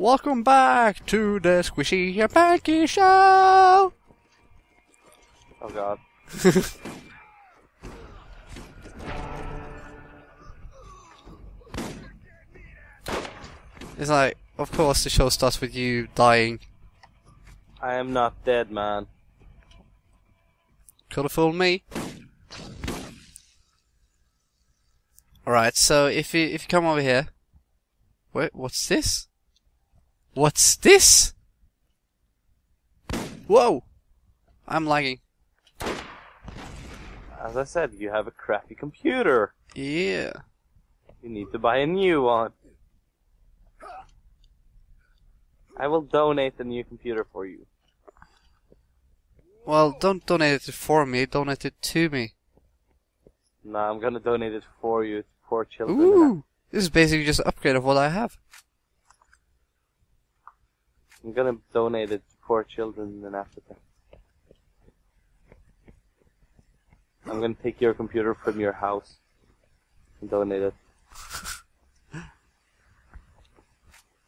Welcome back to the Squishy and Panky Show! Oh god. It's like, of course, the show starts with you dying. I am not dead, man. Could have fooled me. Alright, so if you if you come over here. Wait, what's this? What's this? Whoa! I'm lagging. As I said, you have a crappy computer. Yeah. You need to buy a new one. I will donate the new computer for you. Well, don't donate it for me, donate it to me. No, I'm gonna donate it for you. It's poor children. Ooh! This is basically just an upgrade of what I have. I'm gonna donate it to poor children in Africa. I'm gonna take your computer from your house and donate it.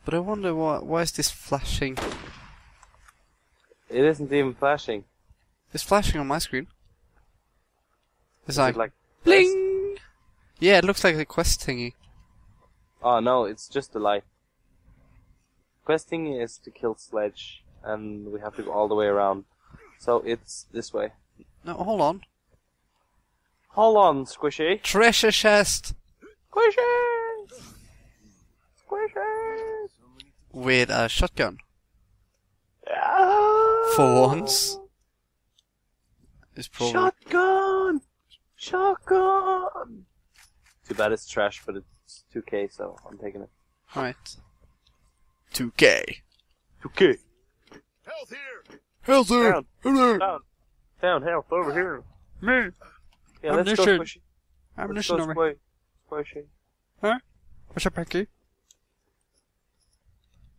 But I wonder why why is this flashing? It isn't even flashing. It's flashing on my screen. It's Is like, it like bling! Yeah, it looks like a quest thingy. Oh no, it's just a light. Questing is to kill Sledge, and we have to go all the way around. So it's this way. No, hold on. Hold on, Squishy. Treasure chest! Squishy! Squishy! With a shotgun. For once. It's probably... Shotgun! Shotgun! Too bad it's trash, but it's 2k, so I'm taking it. Right. 2K. 2k! Health here! How's Down. Hello! Down! Down, health, over here! Me! Yeah, let's go, Squishy. I'm Let's Ammunition go, over. Squishy. Huh? What's up, Becky?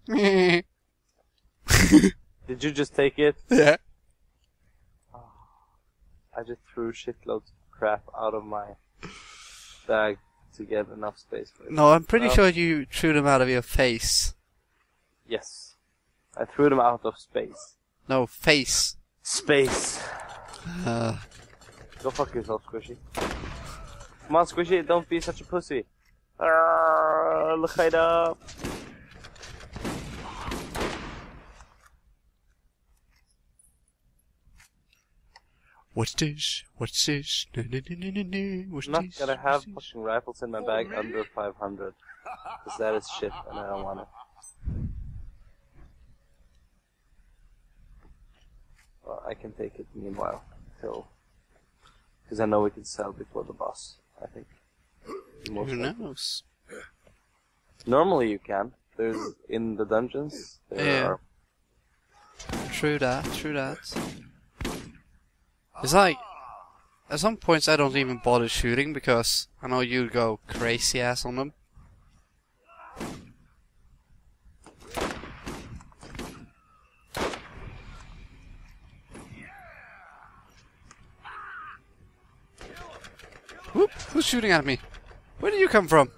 Did you just take it? yeah. Ah, I just threw shitloads of crap out of my bag to get enough space for it. No, I'm pretty Well- sure you threw them out of your face. Yes. I threw them out of space. No, face. Space. Uh, Go fuck yourself, Squishy. Come on, Squishy, don't be such a pussy. Arrgh, Look it up. what's this? What's this? No, no, no, no, no, no. What's I'm not this? gonna have What's this? rifles in my bag under 500. Because that is shit and I don't want it. Well, I can take it meanwhile. Till. Because I know we can sell before the boss, I think. Most Who likely. knows? Normally you can. There's in the dungeons. There Yeah. are True that, true that. It's like, at some points I don't even bother shooting because I know you'd go crazy ass on them. Who's shooting at me? Where did you come from?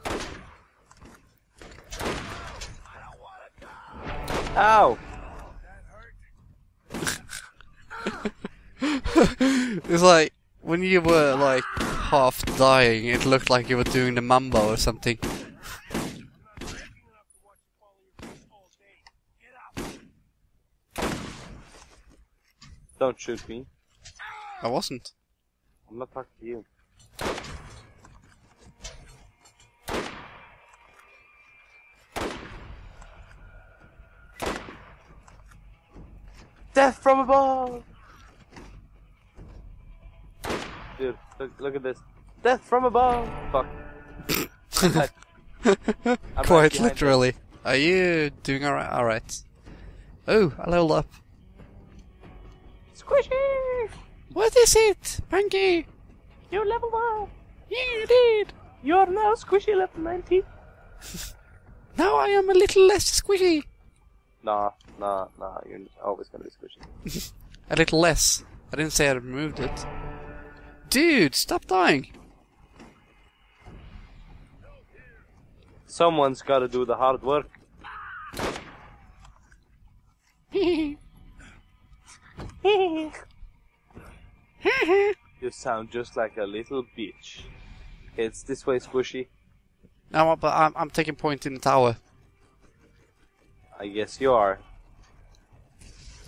Ow! It's like when you were like half dying, it looked like you were doing the mambo or something. Don't shoot me. I wasn't. I'm not talking to you. Death from above! Dude, look, look at this. Death from above! Fuck. I'm right Quite behind you. literally. Are you doing alright? Alright. Oh, I leveled up. Squishy! What is it? Panky? You leveled up! Yeah, you did. You are now squishy level 90. Now I am a little less squishy. Nah, nah, nah, you're always gonna be squishy. a little less. I didn't say I removed it. Dude, stop dying! Someone's gotta do the hard work. you sound just like a little bitch. It's this way, Squishy. No, but I'm, I'm taking point in the tower. I guess you are.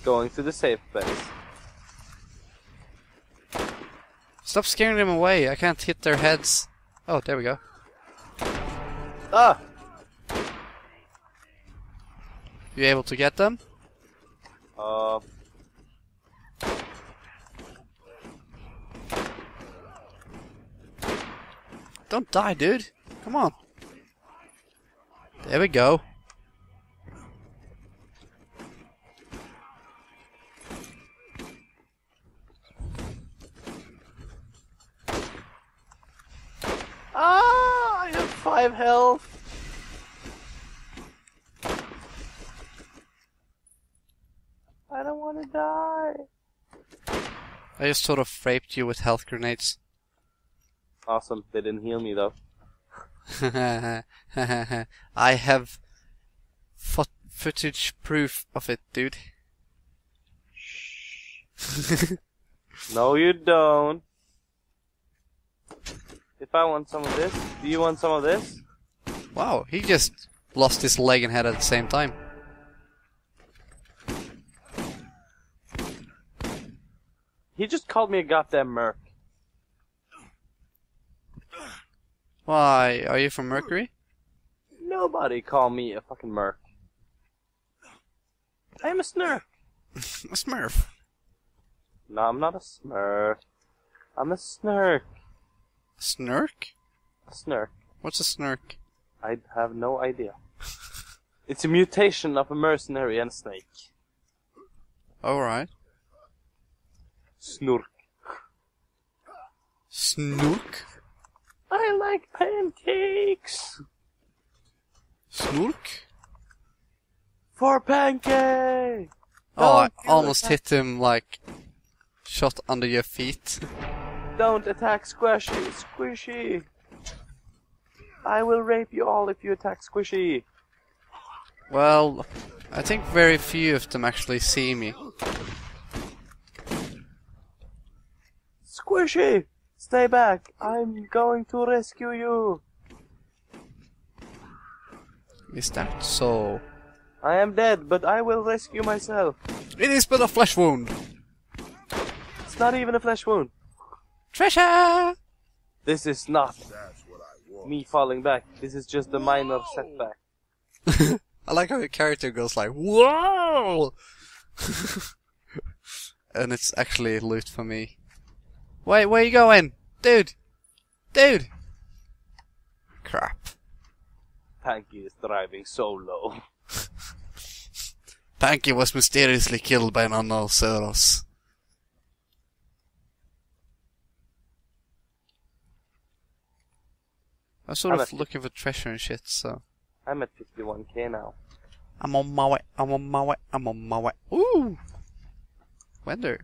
Going to the safe place. Stop scaring them away. I can't hit their heads. Oh, there we go. Ah! You able to get them? Uh, Don't die, dude. Come on. There we go. ah! I have five health. I don't want to die. I just sort of raped you with health grenades. Awesome. They didn't heal me though. I have fo- footage proof of it, dude. No, you don't. If I want some of this, do you want some of this? wow, he just lost his leg and head at the same time. He just called me a goddamn merc. Why, are you from Mercury? Nobody call me a fucking merc. I'm a snurf. A smurf. No, I'm not a smurf. I'm a snurk. Snurk? Snurk. What's a snurk? I have no idea. it's a mutation of a mercenary and a snake. Alright. Snurk. Snook? I like pancakes. Snook? For pancake. Oh, I almost hit him like shot under your feet. Don't attack Squishy. Squishy. I will rape you all if you attack Squishy. Well, I think very few of them actually see me. Squishy, stay back. I'm going to rescue you. Is that so? I am dead, but I will rescue myself. It is but a flesh wound. It's not even a flesh wound. Treasure! This is not That's what I want. me falling back. This is just a minor setback. I like how your character goes like, whoa! and it's actually loot for me. Wait, where you going? Dude! Dude! Crap. Panky is driving so low. Panky was mysteriously killed by an unknown Ceros. I'm sort I'm of looking for treasure and shit, so. I'm at 51k now. I'm on my way, I'm on my way, I'm on my way. Ooh! Wender.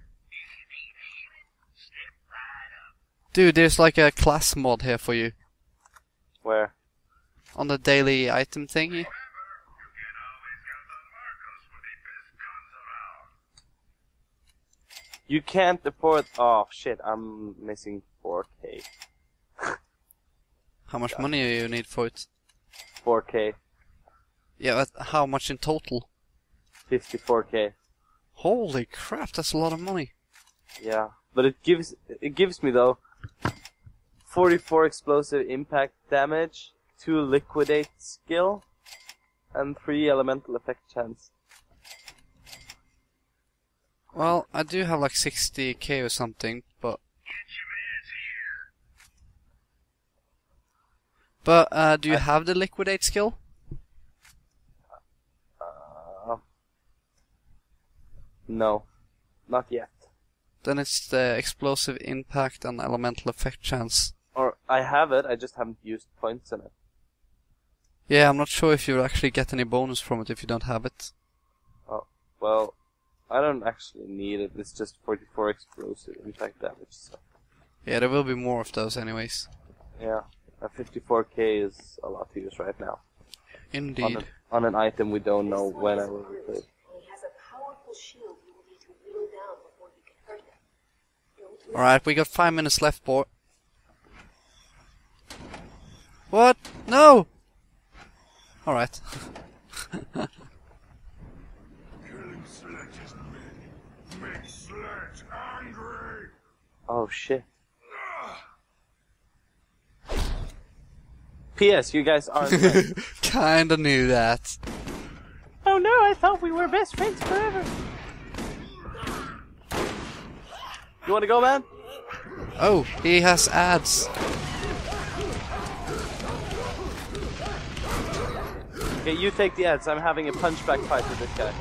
Dude, there's like a class mod here for you. Where? On the daily item thingy. You can't afford. Oh shit! I'm missing 4k. How much money do you need for it? 4k. Yeah, but how much in total? 54k. Holy crap, that's a lot of money. Yeah, but it gives it gives me though 44 explosive impact damage, 2 liquidate skill, and 3 elemental effect chance. Well, I do have like 60k or something, but. But, uh, do you I- have the liquidate skill? Uh, no, not yet. Then it's the explosive impact and elemental effect chance. Or I have it, I just haven't used points in it. Yeah, I'm not sure if you'll actually get any bonus from it if you don't have it. Well, I don't actually need it. It's just 44 explosive impact damage. So Yeah, there will be more of those anyways. yeah, a 54k is a lot to use right now on, Indeed. an, on an item we don't know when I will replace. He has a powerful shield you will need to whittle down before Alright, we got five minutes left, boy. What? No! Alright. Killing Sledge's men makes Sledge angry. Oh shit. P.S. You guys aren't. Kinda knew that. oh no! I thought we were best friends forever. You want to go, man? Oh, he has ads. Okay, you take the ads. I'm having a punchback fight with this guy.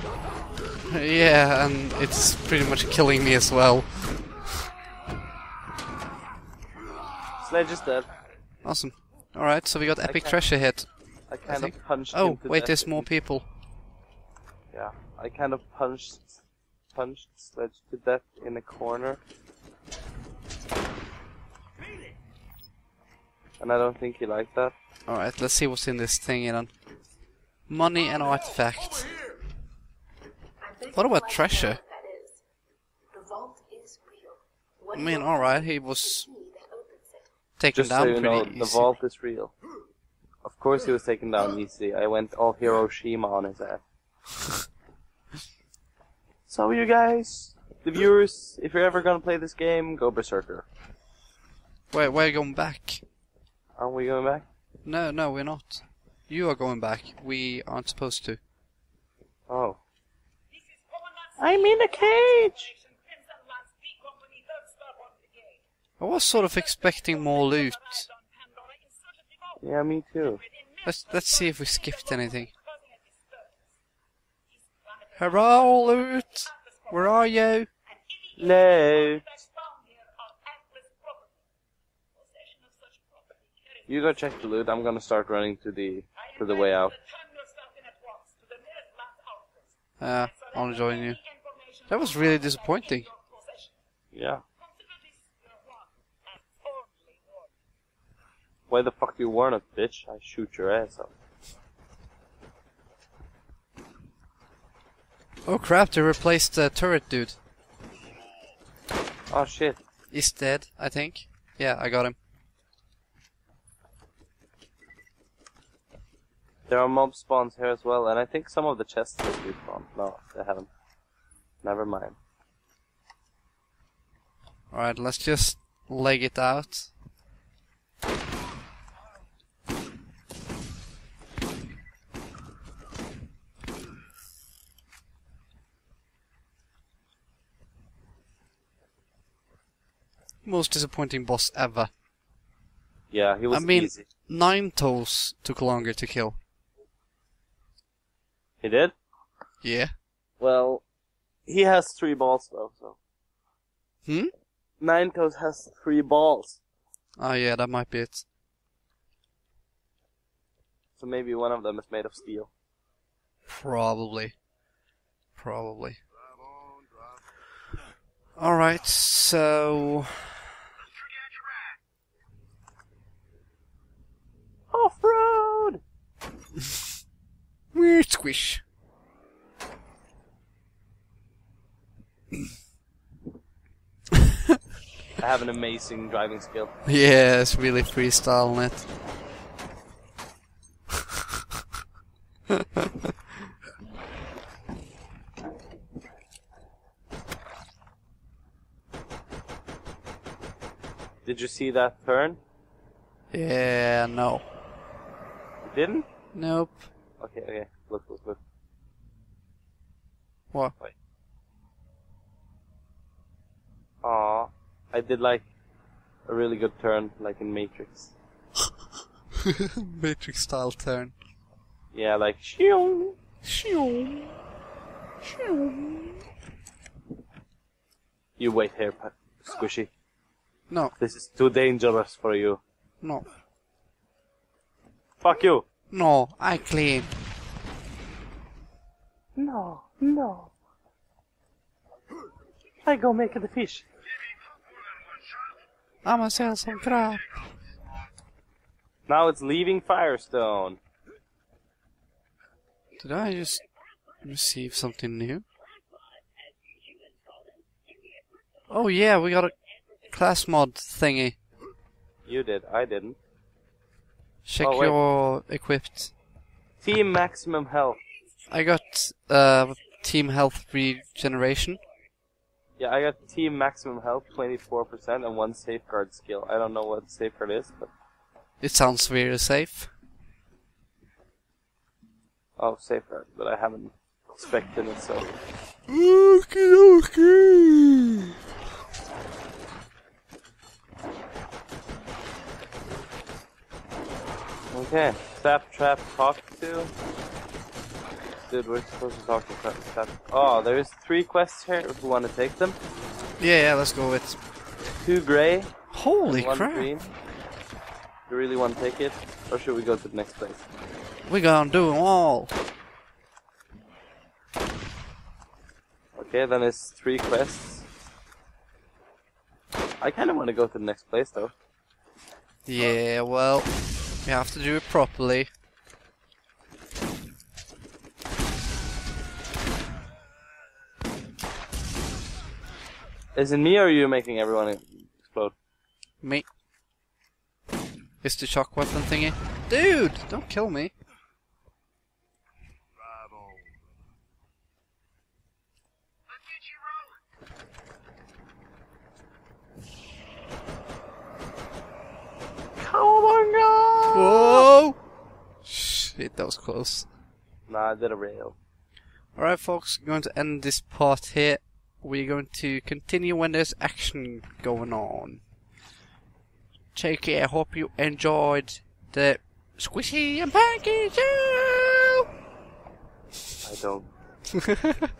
Yeah, and it's pretty much killing me as well. Sledge is dead. Awesome. Alright, so we got epic treasure hit. I kind think- of punched. Oh, him to wait, there's more people. Yeah, I kind of punched, punched Sledge to death in a corner. And I don't think he liked that. Alright, let's see what's in this thing then. Money and artifact. What about treasure? The real. I mean, alright, he was taken Just so you know, easy. the vault is real. Of course he was taken down easy. I went all Hiroshima on his ass. so you guys, the viewers, if you're ever gonna play this game, go Berserker. Wait, we're going back. Aren't we going back? No, no, we're not. You are going back. We aren't supposed to. Oh. I'm in a cage! I was sort of expecting more loot. Yeah, me too. Let's let's see if we skipped anything. Hello, loot. Where are you? No. You go check the loot. I'm gonna start running to the to the way out. Uh, I'll join you. That was really disappointing. Yeah. Why the fuck do you warn us, bitch? I shoot your ass up. Oh crap! They replaced the turret dude. Oh shit. He's dead, I think. Yeah, I got him. There are mob spawns here as well, and I think some of the chests have respawned. No, they haven't. Never mind. Alright, let's just leg it out. Most disappointing boss ever. Yeah, he was I mean, easy. Nine Toes took longer to kill. He did? Yeah. Well, he has three balls though, so. Hmm? Nine Toes has three balls, Oh yeah, that might be it. so maybe one of them is made of steel. Probably. Probably. Alright, so... Off-road! Weird squish. I have an amazing driving skill. Yeah, it's really freestyling it. Did you see that turn? Yeah, no. Didn't? Nope. Okay, okay. Look, look, look. What? Aw, I did like a really good turn, like in Matrix. Matrix style turn. Yeah, like shoo. Shoo. You wait here, Squishy. No, This is too dangerous for you. no, Fuck you. no, I clean. No, no. I go make the fish. I'ma sell some crap. Now it's leaving Fyrestone. Did I just receive something new? Oh yeah, we got a class mod thingy. You did. I didn't. Check Oh, your equipped. Team maximum health. I got uh, team health regeneration. Yeah, I got team maximum health 24% and one safeguard skill. I don't know what safeguard is, but It sounds very safe. oh, safeguard. But I haven't expected it, so Okay, okay. Okay. Sap trap talk to. Dude, we're supposed to talk to Sap. Oh, there's three quests here. If we want to take them, Yeah, yeah, let's go with. two gray, Holy one crap! green. You really want to take it, or should we go to the next place? We're gonna do them all. Okay, then it's three quests. I kind of want to go to the next place though. Yeah, well, we have to do it properly. Is it me or are you making everyone explode? Me. Is the shock weapon thingy? Dude, don't kill me. Come on, God! Whoa! Shit, that was close. Nah, I did a rail. Alright, folks, going to end this part here. We're going to continue when there's action going on. Take care. Hope you enjoyed the squishy and pancake show. I don't.